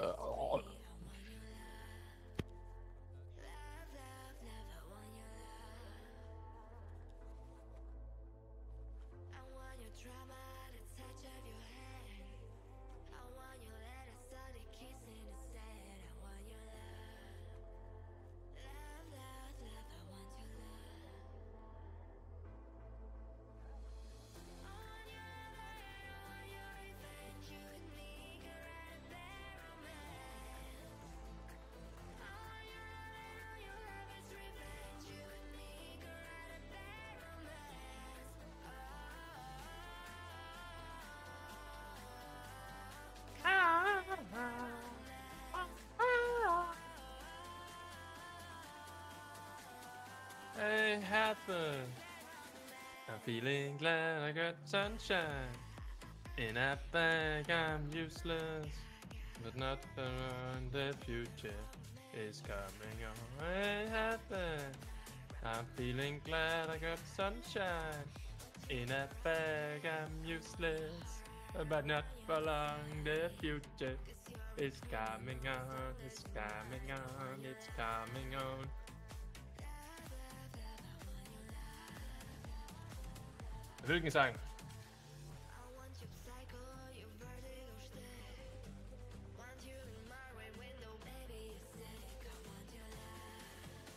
uh, happened. I'm feeling glad I got sunshine. In a bag, I'm useless, but not around the future is coming on. It happened. I'm feeling glad I got sunshine. In a bag, I'm useless, but not for long. The future is coming on. It's coming on. It's coming on. Hvilken sang? Jeg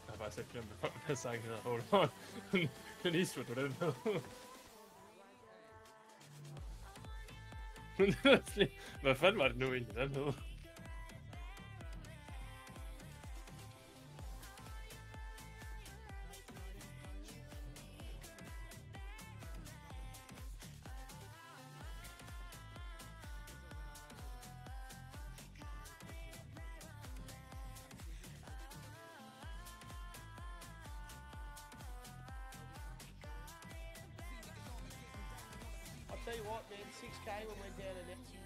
har faktisk ikke glemt, hvad sangen hedder. Hold on. Den Eastwood var den hed. Hvad fanden var det nu egentlig, den hed? Tell you what, man, 6K when we're down in there.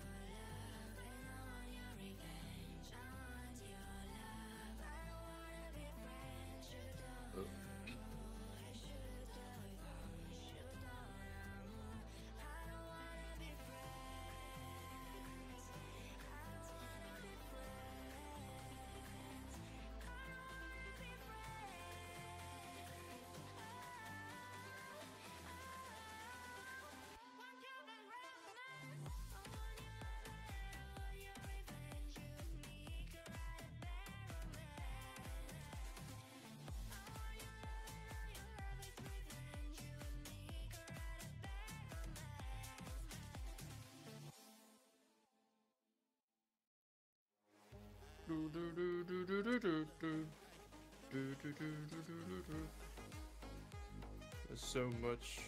There's so much.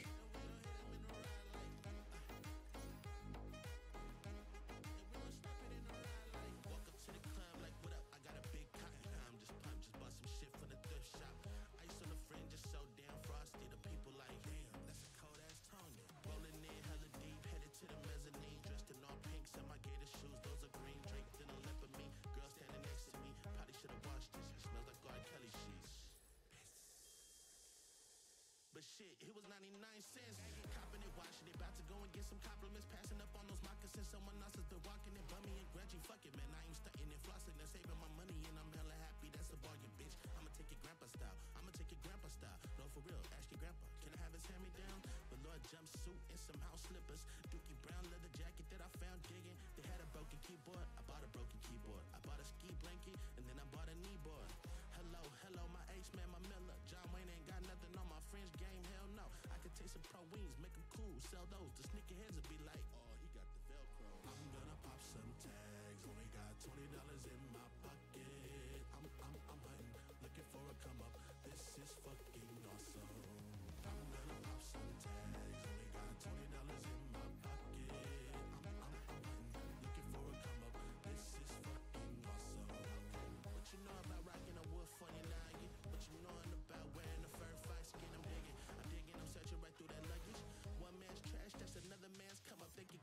Go and get some compliments. Passing up on those moccasins. Someone else has been walking it, bummy and grudgy. Fuck it, man. I ain't stunting and flossing and saving my money, and I'm hella happy. That's a bargain, bitch. I'ma take it grandpa style. I'ma take it grandpa style. No, for real. Ask your grandpa. Can I have his hand me down? But Velour jumpsuit and some house slippers. Dookie brown leather jacket that I found digging. They had a broken keyboard. I bought a broken keyboard. I bought a ski blanket and then I bought a kneeboard. Hello, hello, my H man, my Miller. John Wayne ain't got nothing on my French game. Hell no. I could take some pro wings, cool, sell those. The will be like, oh, he got the Velcro. I'm gonna pop some tags. Only got twenty dollars in my pocket. I'm I'm I'm hunting, looking for a come up. This is fucking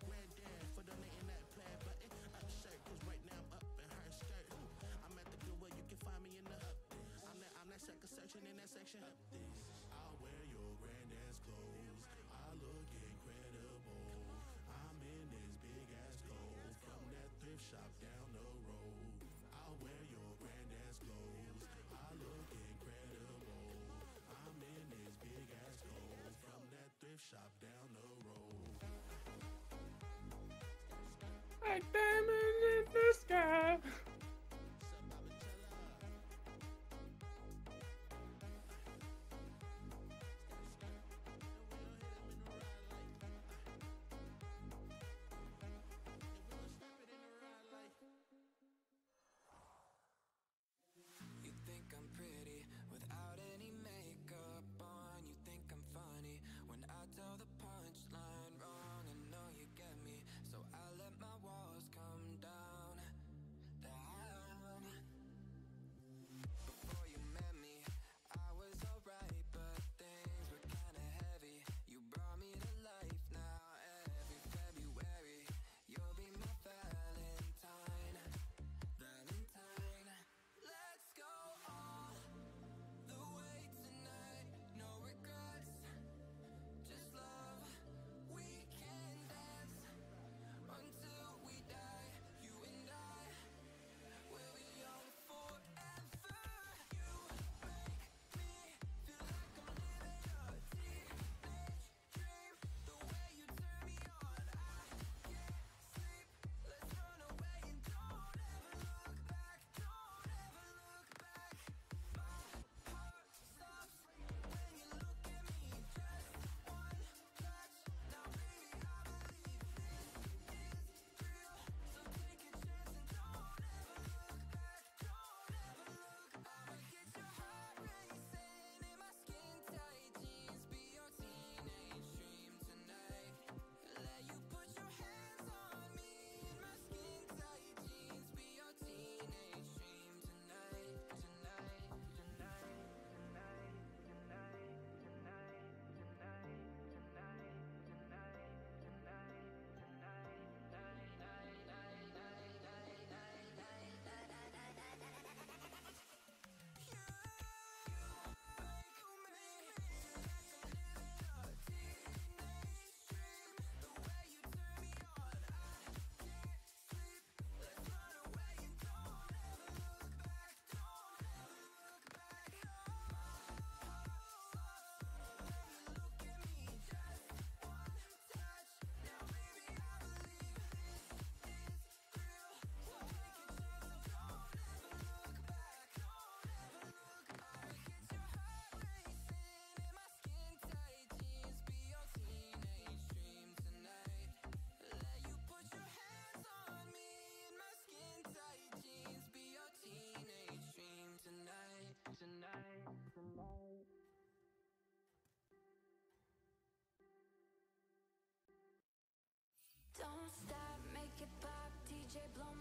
granddad, for donating that plaid button. Up shirt, cause right now I'm up in her skirt. I'm at the Goodwill, you can find me in the up I'm that, I'm that sucker searching in that section. Like diamond in the sky. Blow blown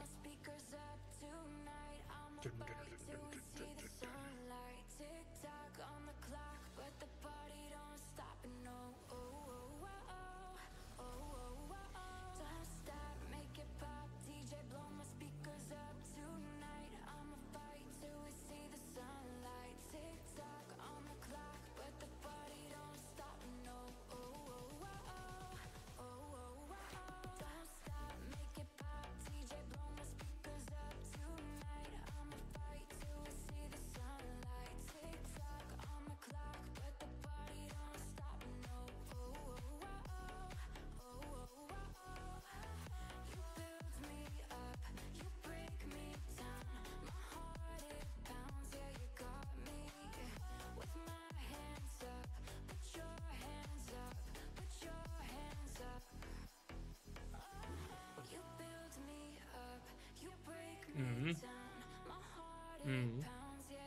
Mhm.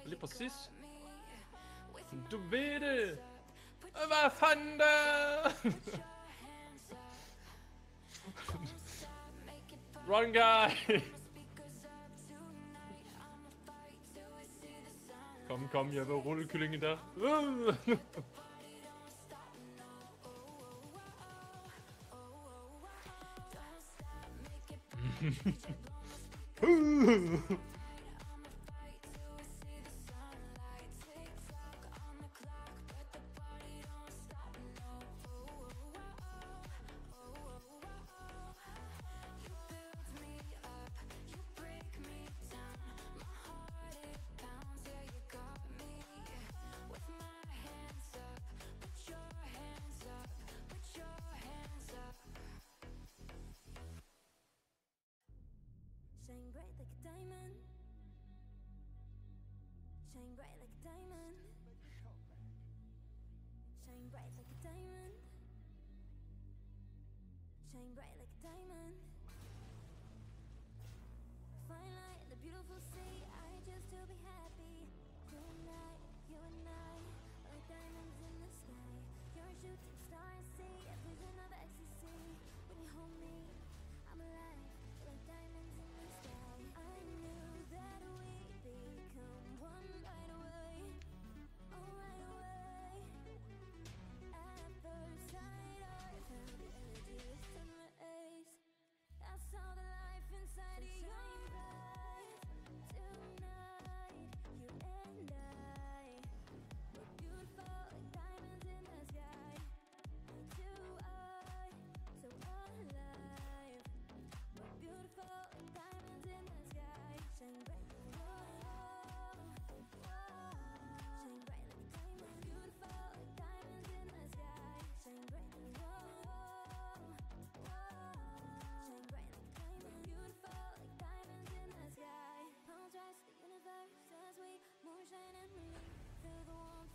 Liposys. Du Bede! Wafanda! Wrong guy! komm, komm, hier wird Rodelkühling da.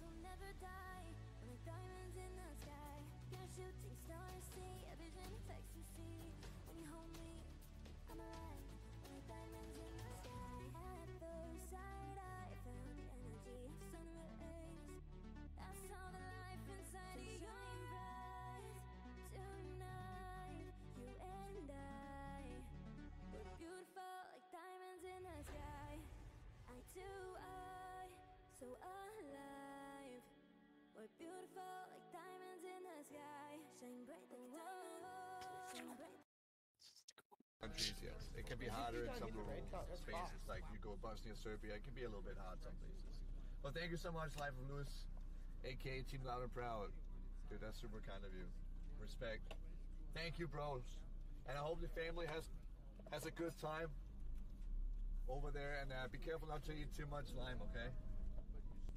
Will never die. We're diamonds in the sky. A shooting star I see, a vision of ecstasy. When you hold me, I'm alive. We're beautiful like diamonds in the sky. Shine bright like a diamond. Shine bright. countries, yes. It can be harder in some get the rural red card, that's spaces, fast. like you go Bosnia, Serbia. It can be a little bit hard some places. Well, thank you so much, Life of Lewis, aka Team Loud and Proud. Dude, that's super kind of you. Respect. Thank you, bros. And I hope the family has has a good time over there. And uh, be careful not to eat too much lime, okay?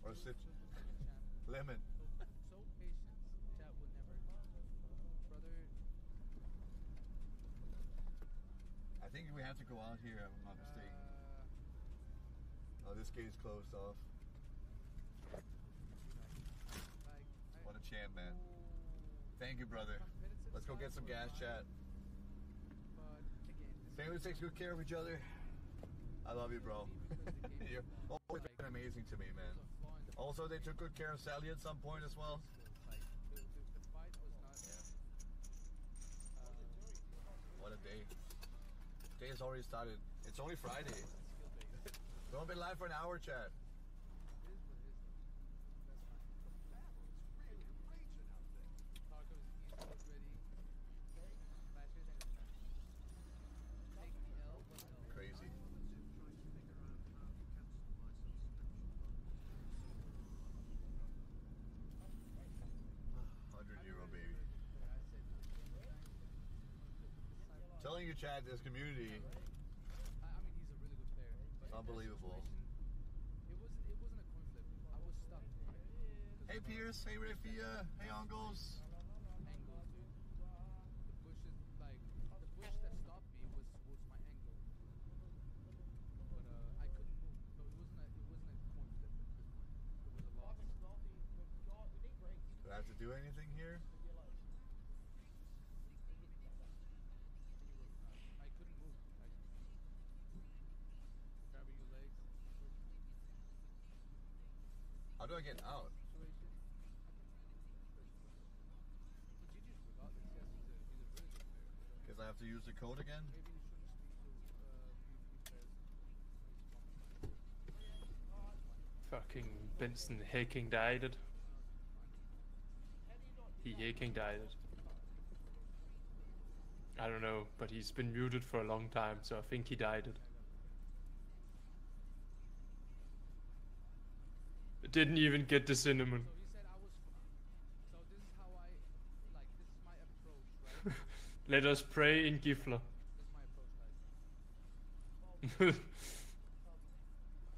Or cit- lemon. so patient that will never brother I think we have to go out here, if I'm not mistaken. Oh, this gate is closed off. What a champ, man. Thank you, brother. Let's go get some gas chat. Family takes good care of each other. I love you, bro. You're always been amazing to me, man. Also, they took good care of Sally at some point as well. What a day. Day has already started. It's only Friday. We've only been live for an hour, chat. it is what it is that's fine tacos East Coast ready smashes and take the L but L Crazy. Hundred euro, baby. I said Telling you, chat, this community, I, I mean he's a really good player but unbelievable. it wasn't it wasn't a coin flip I was stuck Hey, Pierce. Hey, Rafia. Hey, Uncles. angles, dude. The bushes, like the bush that stopped me was was my angle. But uh, I couldn't move. So it wasn't a it wasn't a coin flip at this point. It was a loss. Do I have to do anything How do I get out? Guess I have to use the code again. Fucking Benson hacking died. He hacking died. I don't know, but he's been muted for a long time, so I think he died Didn't even get the cinnamon. Let us pray in Gifler.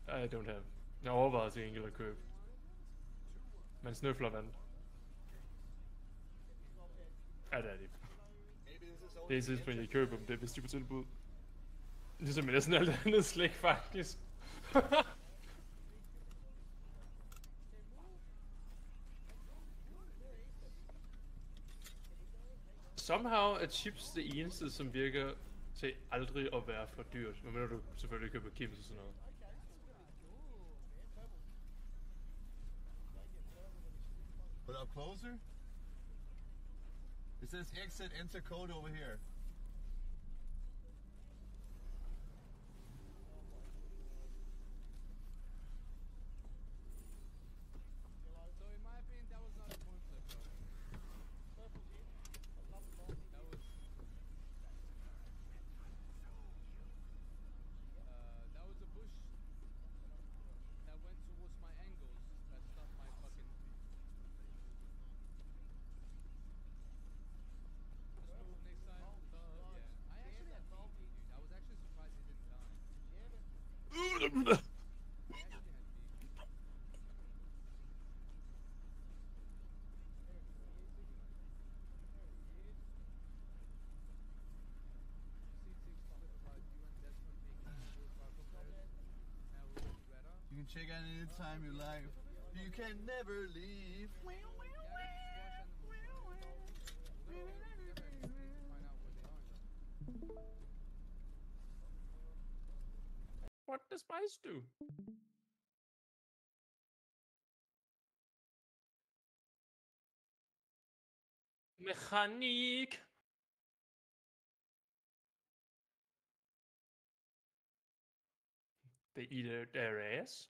I don't have. Jeg overvejede til enkelt at købe. Man snøfler vand. Ja, det er det. Det er tidspunkt, jeg køber dem, det er hvis de på tilbud. Ligesom med næsten alt andet slik, faktisk. Somehow er chips det eneste, som virker til aldrig at være for dyrt. Medmindre du selvfølgelig køber Kims og sådan noget. But up closer. It says exit, enter code over here. Check out anytime you like. You can never leave. What does spice do? Mechanik! They eat their ass.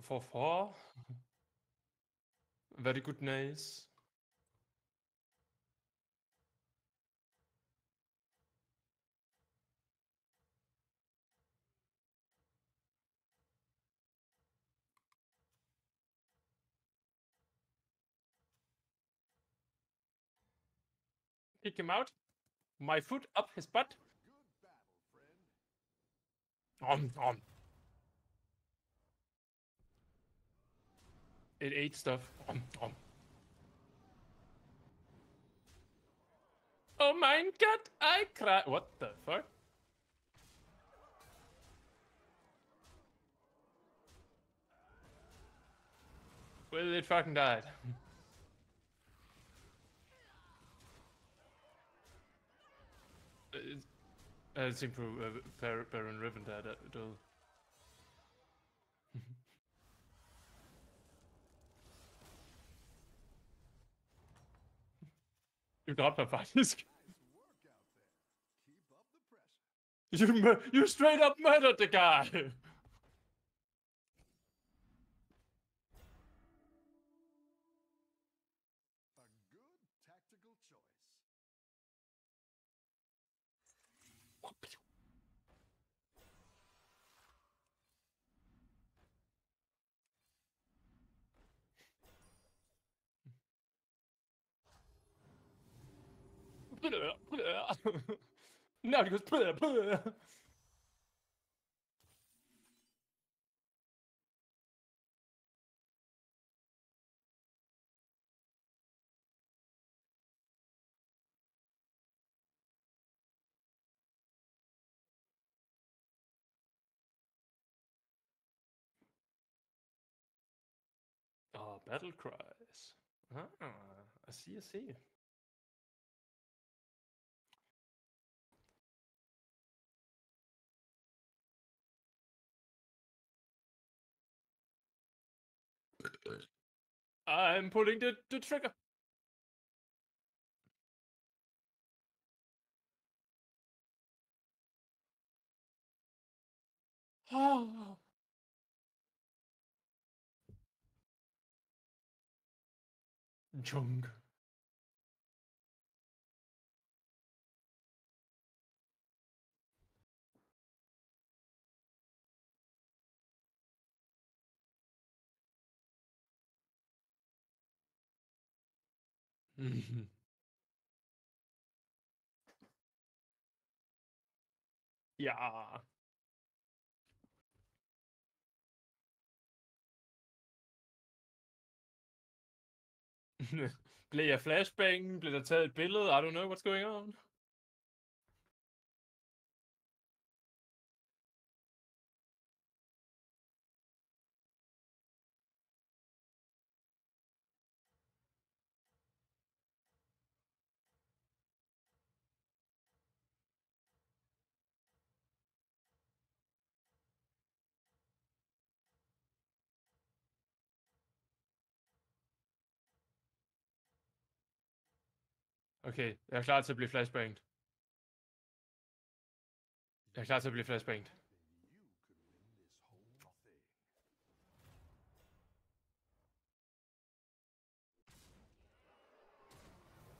For. Very good nice. Kick him out. My foot up his butt. Om, om. It ate stuff. Om, om. Oh mein Gott, I cry. What the fuck? Well, it fucking died. It's- uh, It's improved. Uh, Bar- Baron Rivendare. all. You're dræbte ham faktisk. You, mur- you straight up murdered the guy! Now he goes. Bleh, bleh. Ah, battle cries. Ah, I see, I see. I'm pulling the, the trigger. Oh. Jung. Mm-hmm. Ja. Blev jeg flashbangen? Blev der taget et billede? I don't know what's going on. Okay, jeg er klar til at blive flashbanged. Jeg er klar til at blive flashbanged.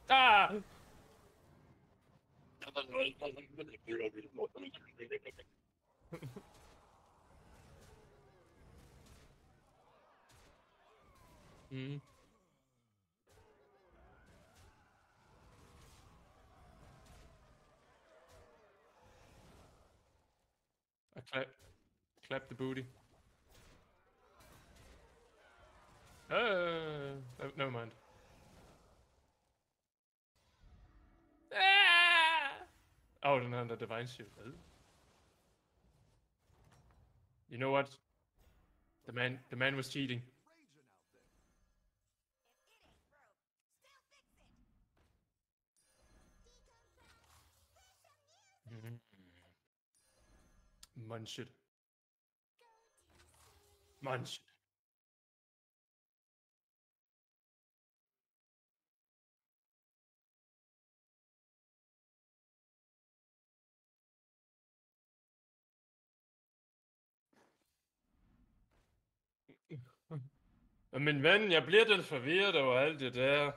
Ah! mm. Clap, clap the booty. Uh, no, never mind. Ah! Oh, den har der Divine Shield. You know what? The man, the man was cheating. Mhm. Munch it. Munch it. Men ven, jeg bliver den forvirret over alt det der.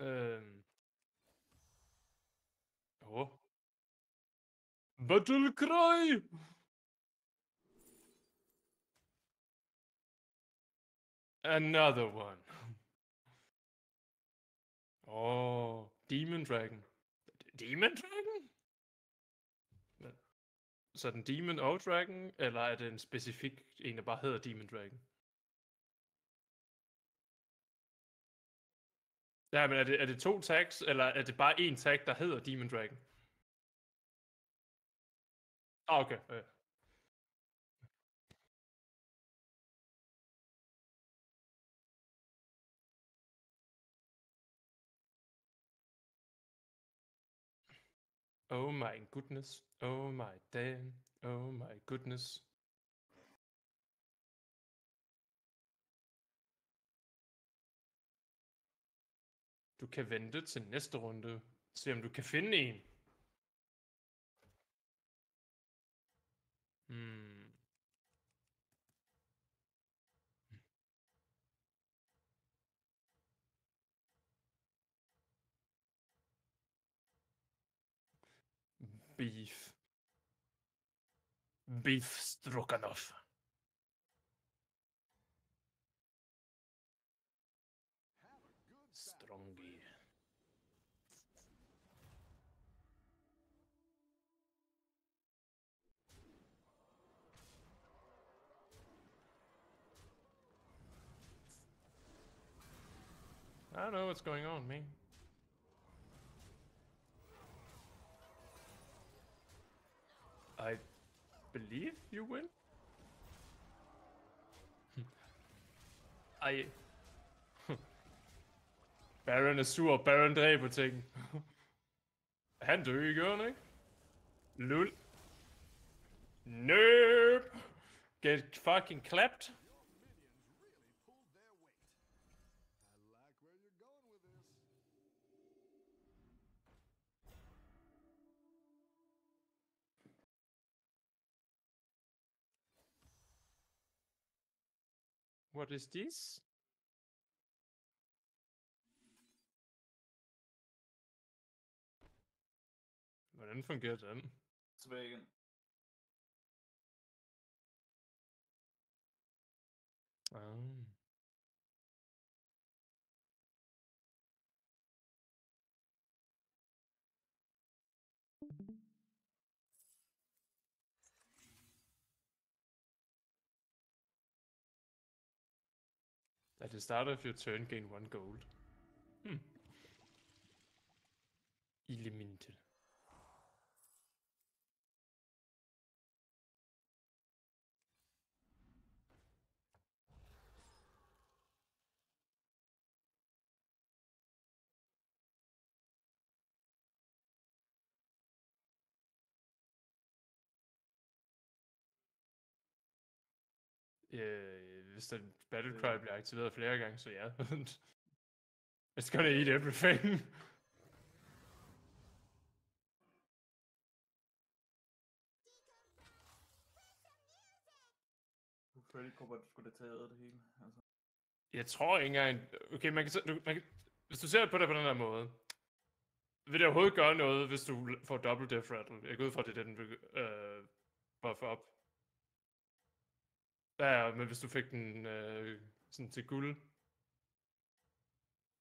Øhm. Battle Cry! Another one. Oh, Demon Dragon. Demon Dragon? Så er den Demon og Dragon, eller er det en specifik en, der bare hedder Demon Dragon? Ja, men er det, er det to tags, eller er det bare én tag, der hedder Demon Dragon? Ah, okay. okay. Oh my goodness. Oh my damn. Oh my goodness. Du vente til næste runde. Se om du kan finde Hmm. Beef. Beef stroganoff. I don't know what's going on, man. I believe you win. I... Baron er sur, Baron dræber ting. Han dør, gør han ikke? Lul. Nope. Get fucking clapped. What ist dies? Wann von Geld an? Deswegen. Ah. At the start of your turn, gain one gold. Hmm. Illimited. Øh, hvis den battle cry bliver aktiveret flere gange, så ja. It's gonna eat everything. Freddy godt skulle det tage det hele. Altså. Jeg tror ikke engang... Okay, man kan, du, man kan, hvis du ser på det på den her måde, vil det overhovedet gøre noget, hvis du får double death rattle? Jeg går ud fra, det er det, den øh, buffe op. Ja, ja, men hvis du fik den øh, sådan til guld.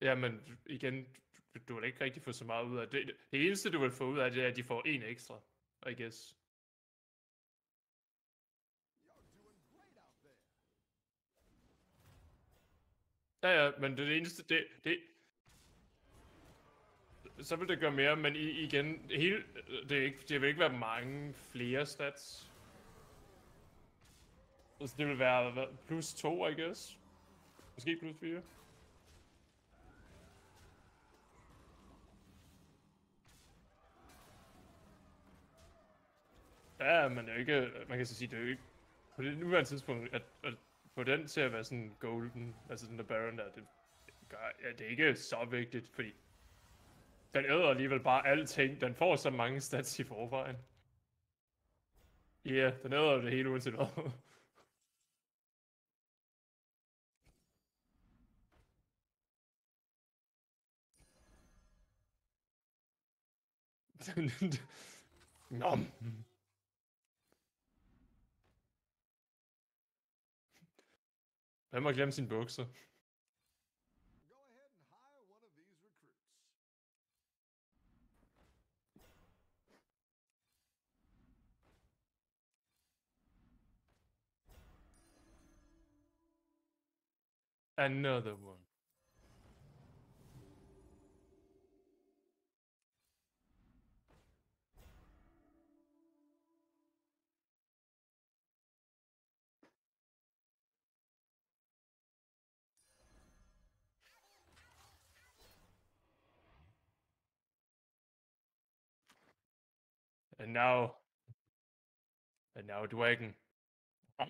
Ja, men igen, du, du vil ikke rigtig få så meget ud af det. Det eneste, du vil få ud af det, er, at de får en ekstra, I guess. Ja, ja, men det eneste, det, det, så vil det gøre mere, men i, igen, hele, det, er ikke, det vil ikke være mange flere stats. Altså, det vil være hvad, plus 2, I guess. Måske plus 4. Ja, men det er jo ikke, man kan så sige, det er jo ikke, på det nuværende tidspunkt, at, at få den til at være sådan golden, altså den der Baron der, det, gør, ja, det er ikke så vigtigt, fordi den æder alligevel bare alting. Den får så mange stats i forvejen. Ja, yeah, den æder det hele uanset hvad. Nom. Hvem har glemt sine bukser? Go ahead And now, and now Dwagon. Um,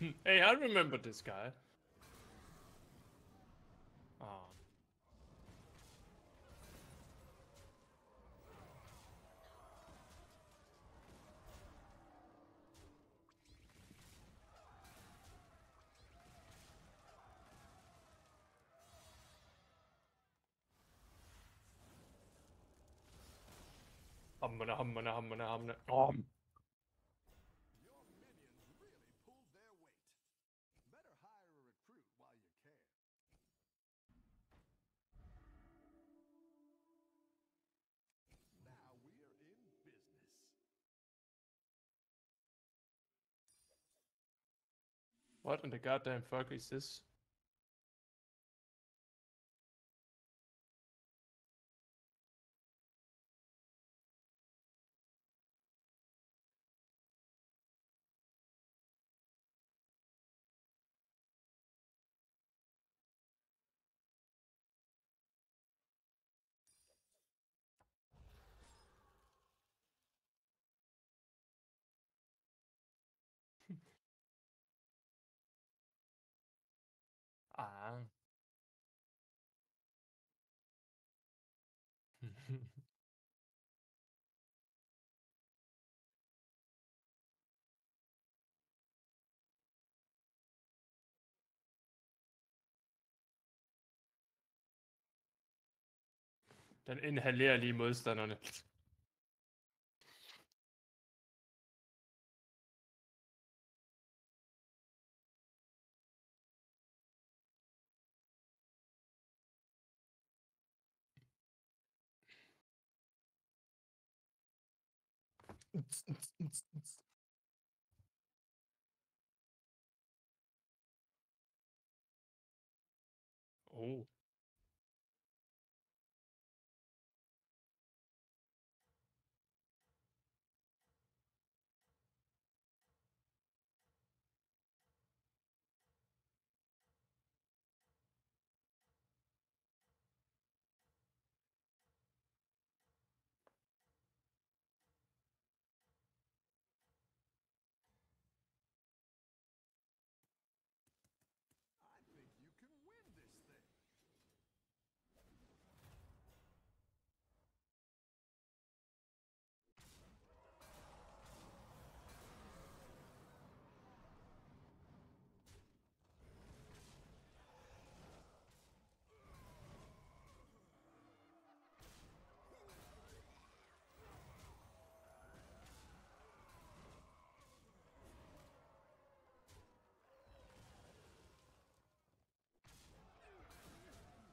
hey, I remember this guy. Ah. Hammerne, hammerne, hammerne, hammerne. Om. What in the goddamn fuck is this? Ah. Den inhalerer lige modstanderne. Oh.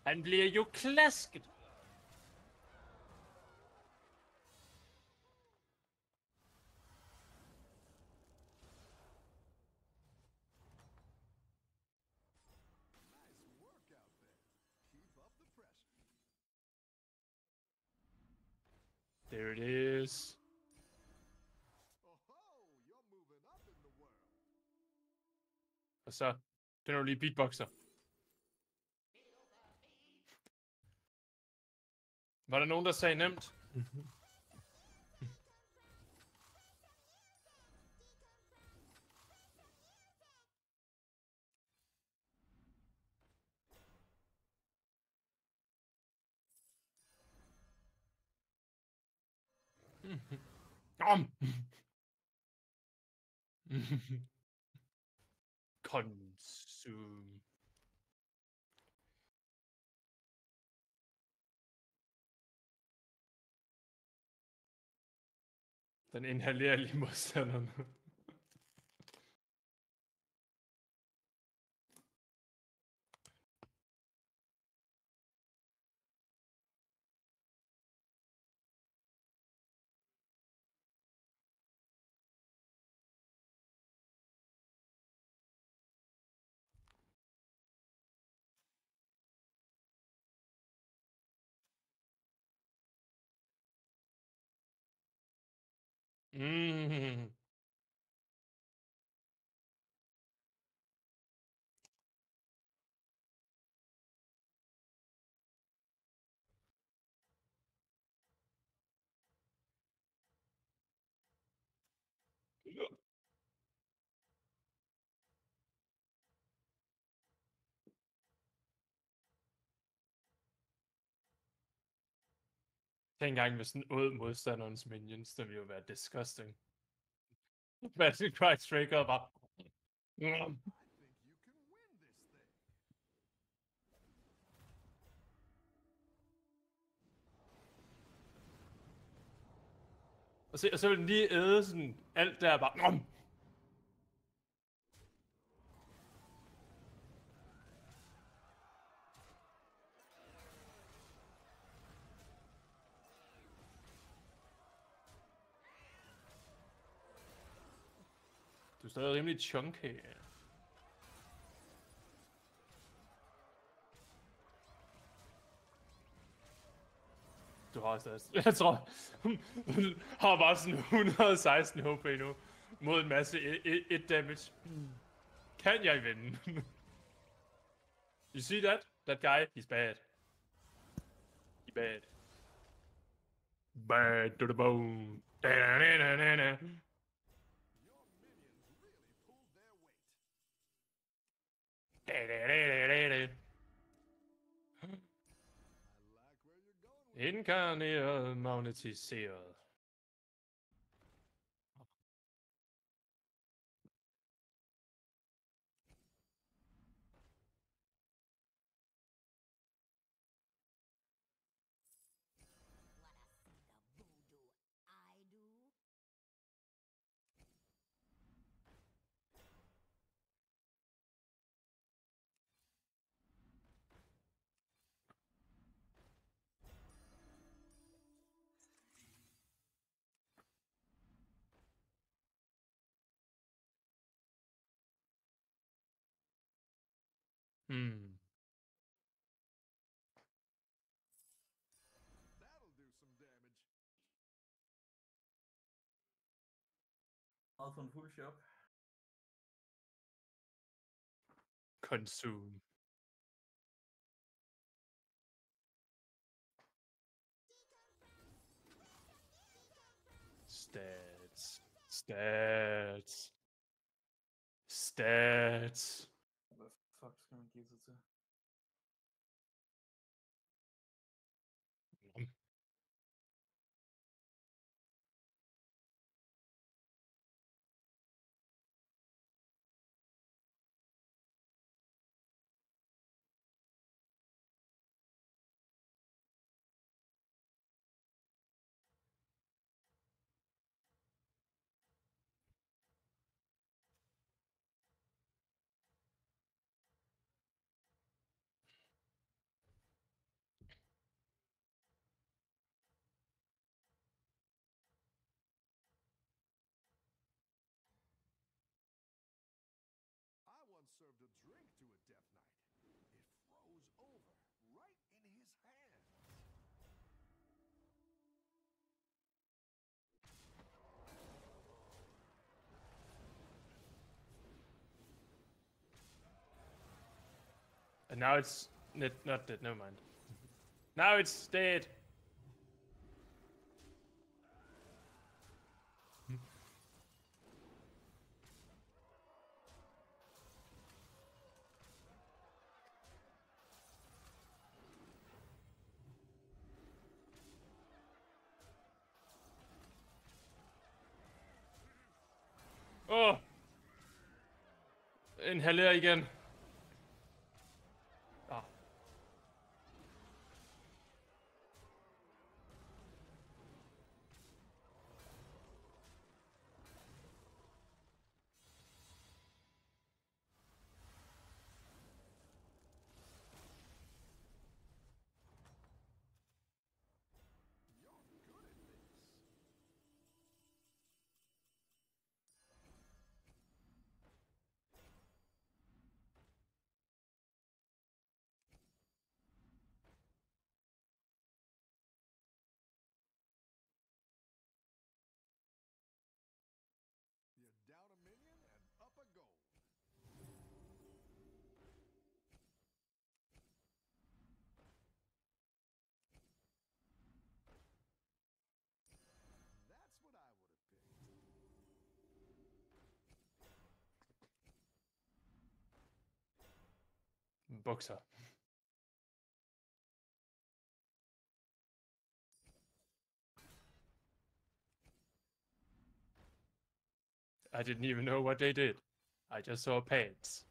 Han bliver jo klasket. There. It is. You're moving up in the world. Og så, den er beatboxer. War det noen der sier nimmt? Om! Consume. Dann inhalier Limos. Tænk engang, hvis den åd modstanderens minions, det ville jo være disgusting. Magic Christ Striker bare... I think you can win this thing. Og, så, og så vil den lige æde sådan alt der bare... Nom! Stadig rimelig chunky. Du har stadig... Jeg tror, hun har bare sådan 116 HP nu. Mod en masse 1 damage. Kan jeg vinde? you see that? That guy, he's bad. He bad. Bad to the bone. Da-da-da-da-da-da. Weight. Da-da-da-da-da-da. Hmm. That'll do some damage. Meget for en fuld shop. Consume. Stats. Stats. Stats. 嗯，第四。Served a drink to a Knight. It froze over right in his. And now it's not, not dead, never mind. Now it's dead. inhalere igen. I didn't even know what they did. I just saw pants.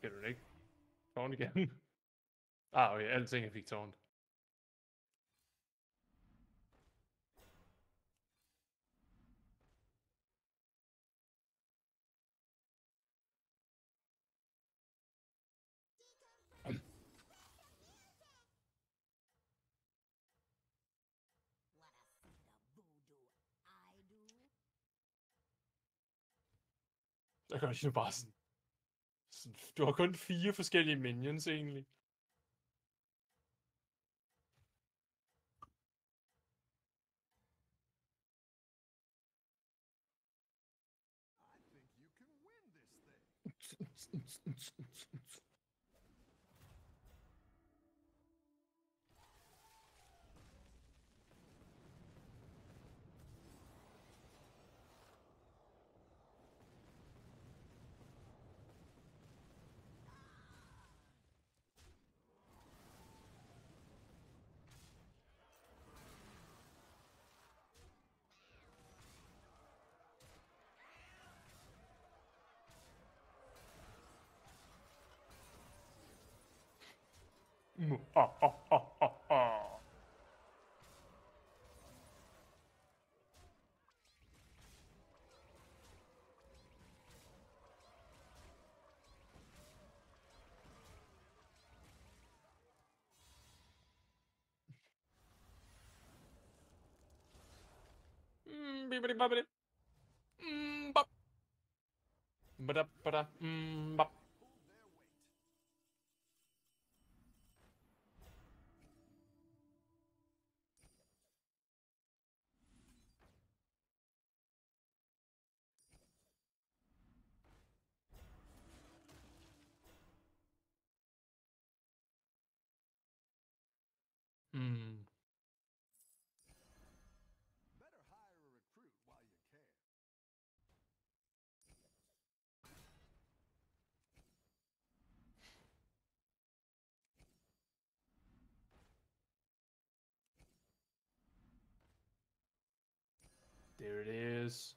Geht doch nicht. Schauen gehen. Ah, okay, Elzinge Fiktion. Da kann ich nur passen. Sådan. Du har kun fire forskellige minions egentlig. Bibbidi bobbidi. Mm, bop. Ba-da, ba-da, mm. Pulled their weight. Mm. Better hire a recruit while you can. There it is.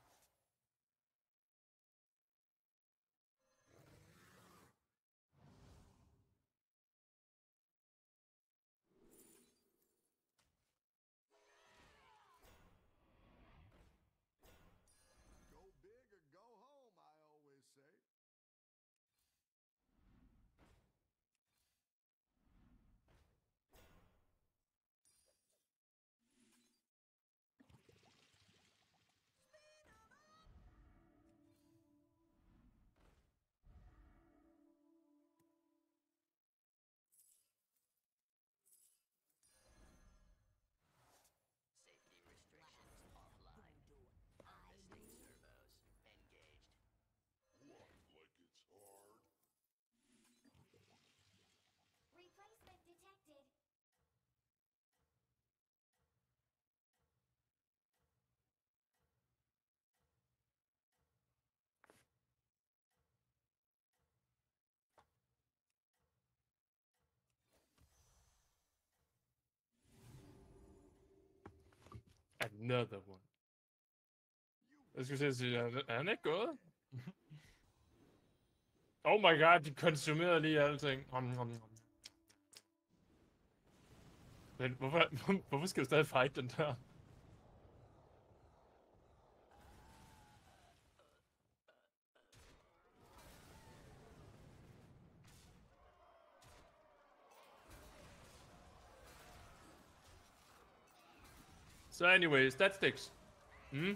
Another one. Jeg skulle at sige, er han ikke gået? oh my god, de konsumerede lige alting. Om, om, om. Men hvorfor, hvorfor skal du stadig fight den der? So anyways, that sticks. Hmm?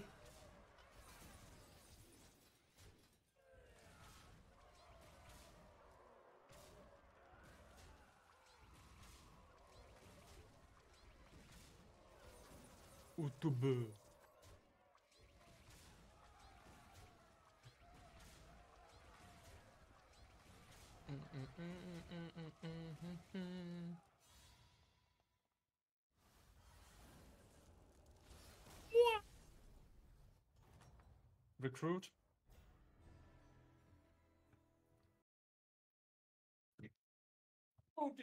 Utube. Recruit. Oh,